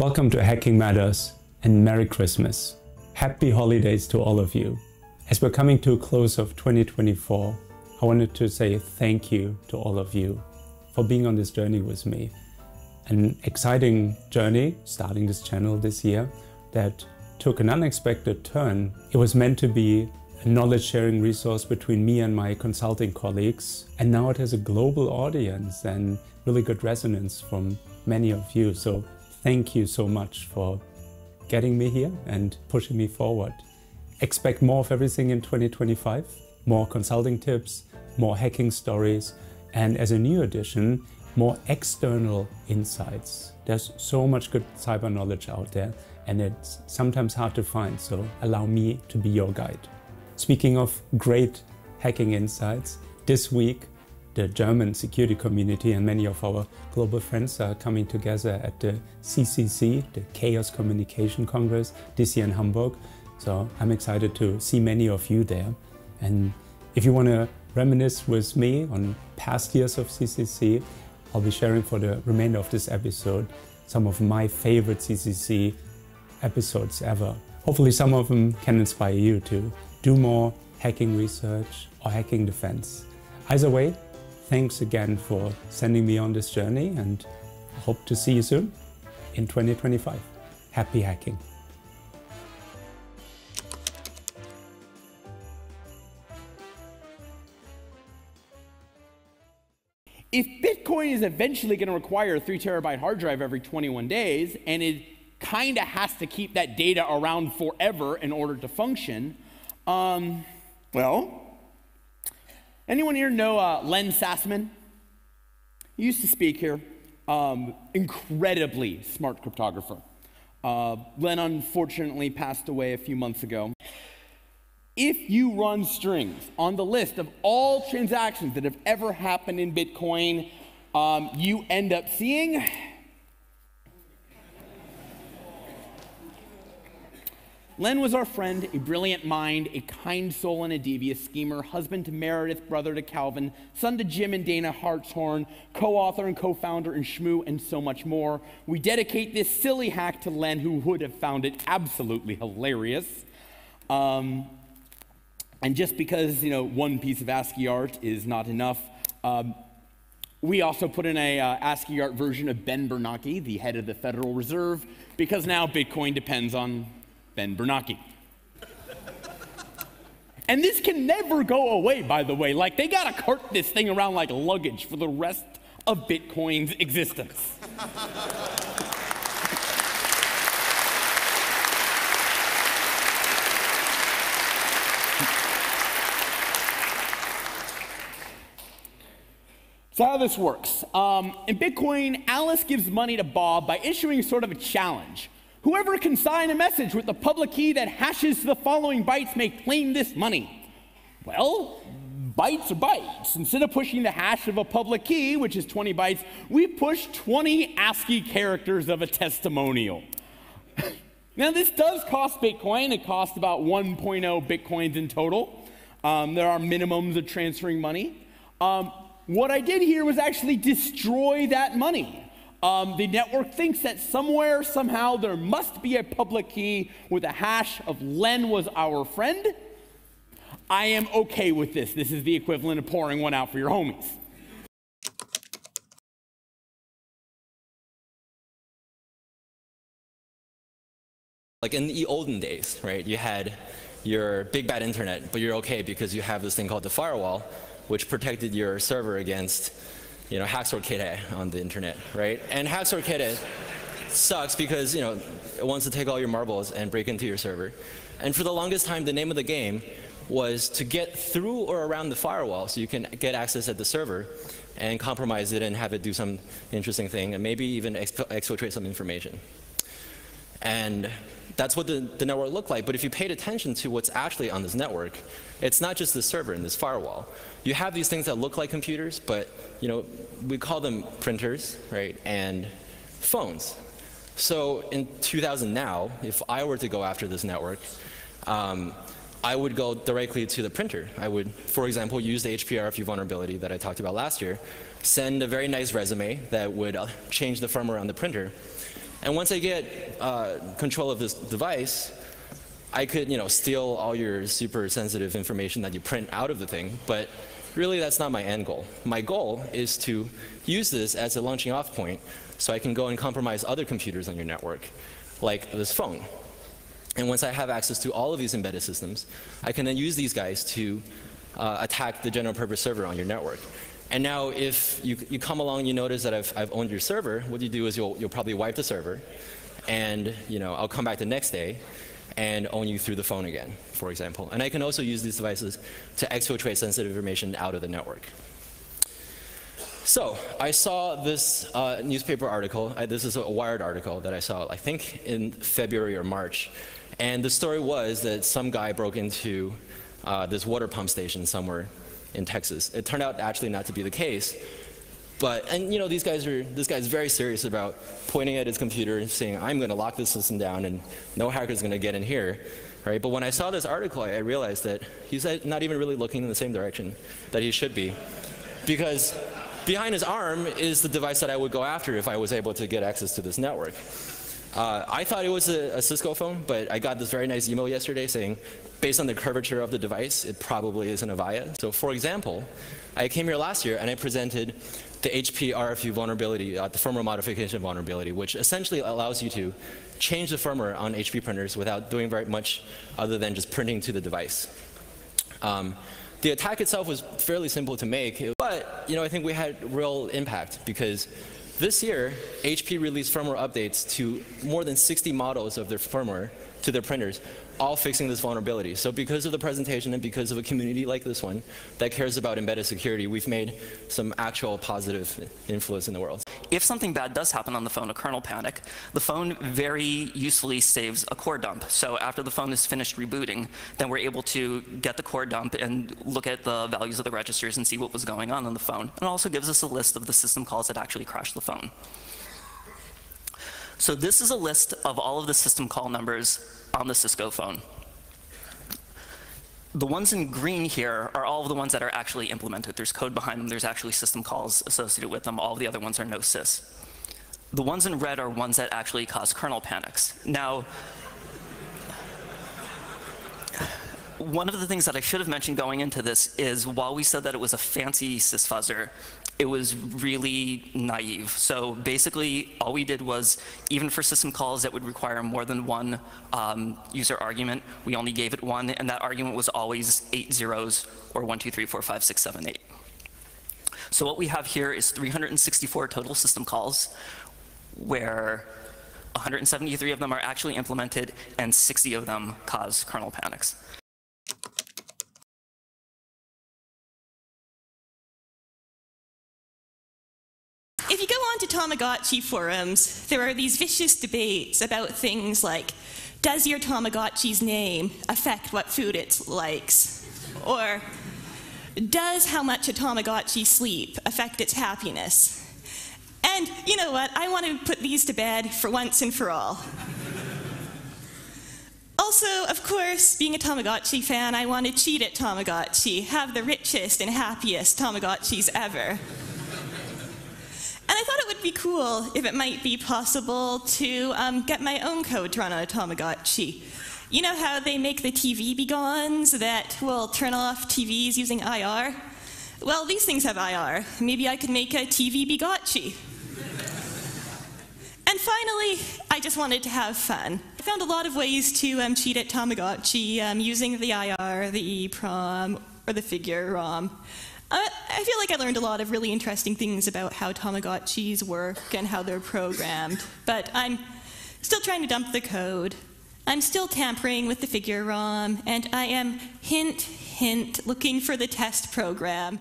Welcome to Hacking Matters and Merry Christmas. Happy holidays to all of you. As we're coming to a close of 2024, I wanted to say thank you to all of you for being on this journey with me. An exciting journey starting this channel this year that took an unexpected turn. It was meant to be a knowledge sharing resource between me and my consulting colleagues, and now it has a global audience and really good resonance from many of you. So thank you so much for getting me here and pushing me forward. Expect more of everything in 2025 more consulting tips, more hacking stories, and as a new addition, more external insights. There's so much good cyber knowledge out there, and it's sometimes hard to find, so allow me to be your guide. Speaking of great hacking insights, this week the German security community and many of our global friends are coming together at the CCC, the Chaos Communication Congress, this year in Hamburg. So I'm excited to see many of you there. And if you want to reminisce with me on past years of CCC, I'll be sharing for the remainder of this episode some of my favorite CCC episodes ever. Hopefully, some of them can inspire you to do more hacking research or hacking defense. Either way, thanks again for sending me on this journey and hope to see you soon in 2025. Happy hacking. If Bitcoin is eventually going to require a 3 terabyte hard drive every 21 days, and it kind of has to keep that data around forever in order to function, um, well, Anyone here know uh, Len Sassaman? He used to speak here. Um, incredibly smart cryptographer. Uh, Len unfortunately passed away a few months ago. If you run strings on the list of all transactions that have ever happened in Bitcoin, um, you end up seeing Len was our friend, a brilliant mind, a kind soul, and a devious schemer, husband to Meredith, brother to Calvin, son to Jim and Dana Hartshorn, co author and co founder in Shmoo, and so much more. We dedicate this silly hack to Len, who would have found it absolutely hilarious. Um, and just because, you know, one piece of ASCII art is not enough, um, we also put in a uh, ASCII art version of Ben Bernanke, the head of the Federal Reserve, because now Bitcoin depends on Ben Bernanke. and this can never go away, by the way. Like, they gotta cart this thing around like luggage for the rest of Bitcoin's existence. So, how this works. Um, in Bitcoin, Alice gives money to Bob by issuing sort of a challenge. Whoever can sign a message with the public key that hashes the following bytes may claim this money. Well, bytes are bytes. Instead of pushing the hash of a public key, which is 20 bytes, we push 20 ASCII characters of a testimonial. now, this does cost Bitcoin. It costs about 1.0 Bitcoins in total. Um, there are minimums of transferring money. Um, what I did here was actually destroy that money. Um, the network thinks that somewhere, somehow, there must be a public key with a hash of Len was our friend. I am okay with this. This is the equivalent of pouring one out for your homies. Like in the olden days, right, you had your big bad internet, but you're okay because you have this thing called the firewall, which protected your server against you know, Kid on the internet, right? And Kid sucks because, you know, it wants to take all your marbles and break into your server. And for the longest time, the name of the game was to get through or around the firewall so you can get access at the server and compromise it and have it do some interesting thing and maybe even exfiltrate some information. And that's what the, the network looked like. But if you paid attention to what's actually on this network, it's not just the server and this firewall. You have these things that look like computers, but you know, we call them printers, right, and phones. So in 2000 now, if I were to go after this network, um, I would go directly to the printer. I would, for example, use the HP RFU vulnerability that I talked about last year, send a very nice resume that would uh, change the firmware on the printer, And once I get uh, control of this device, I could, you know, steal all your super sensitive information that you print out of the thing, but really that's not my end goal. My goal is to use this as a launching off point so I can go and compromise other computers on your network, like this phone. And once I have access to all of these embedded systems, I can then use these guys to uh, attack the general purpose server on your network. And now if you, you come along and you notice that I've, I've owned your server, what you do is you'll, you'll probably wipe the server, and you know, I'll come back the next day, and own you through the phone again, for example. And I can also use these devices to exfiltrate sensitive information out of the network. So I saw this uh, newspaper article. I, this is a Wired article that I saw, I think, in February or March. And the story was that some guy broke into uh, this water pump station somewhere in Texas. It turned out actually not to be the case. But, and you know, these guys are, this guy's very serious about pointing at his computer and saying, I'm going to lock this system down and no hacker's going to get in here. Right? But when I saw this article, I realized that he's not even really looking in the same direction that he should be. Because behind his arm is the device that I would go after if I was able to get access to this network. Uh, I thought it was a, a, Cisco phone, but I got this very nice email yesterday saying, based on the curvature of the device, it probably is an Avaya. So for example, I came here last year and I presented the HP RFU vulnerability, uh, the firmware modification vulnerability, which essentially allows you to change the firmware on HP printers without doing very much other than just printing to the device. Um, the attack itself was fairly simple to make, but you know, I think we had real impact because this year, HP released firmware updates to more than 60 models of their firmware to their printers, all fixing this vulnerability. So because of the presentation and because of a community like this one that cares about embedded security, we've made some actual positive influence in the world. If something bad does happen on the phone, a kernel panic, the phone very usefully saves a core dump. So after the phone is finished rebooting, then we're able to get the core dump and look at the values of the registers and see what was going on on the phone. And it also gives us a list of the system calls that actually crashed the phone. So this is a list of all of the system call numbers on the Cisco phone. The ones in green here are all of the ones that are actually implemented. There's code behind them. There's actually system calls associated with them. All of the other ones are no sys. The ones in red are ones that actually cause kernel panics. Now, one of the things that I should have mentioned going into this is while we said that it was a fancy sysfuzzer, it was really naive. So basically, all we did was, even for system calls that would require more than one um, user argument, we only gave it one, and that argument was always eight zeros or one, two, three, four, five, six, seven, eight. So what we have here is 364 total system calls, where 173 of them are actually implemented, and 60 of them cause kernel panics. Tamagotchi forums, there are these vicious debates about things like, does your Tamagotchi's name affect what food it likes? Or, does how much a Tamagotchi sleep affect its happiness? And you know what? I want to put these to bed for once and for all. Also, of course, being a Tamagotchi fan, I want to cheat at Tamagotchi, have the richest and happiest Tamagotchis ever. And I thought it would be cool if it might be possible to um, get my own code to run on a Tamagotchi. You know how they make the TV-B-Gones that will turn off TVs using IR? Well, these things have IR. Maybe I could make a TV-B-Gotchi. And finally, I just wanted to have fun. I found a lot of ways to um, cheat at Tamagotchi um, using the IR, the EEPROM, or the figure ROM. I feel like I learned a lot of really interesting things about how Tamagotchis work and how they're programmed, but I'm still trying to dump the code. I'm still tampering with the figure ROM, and I am, hint, hint, looking for the test program.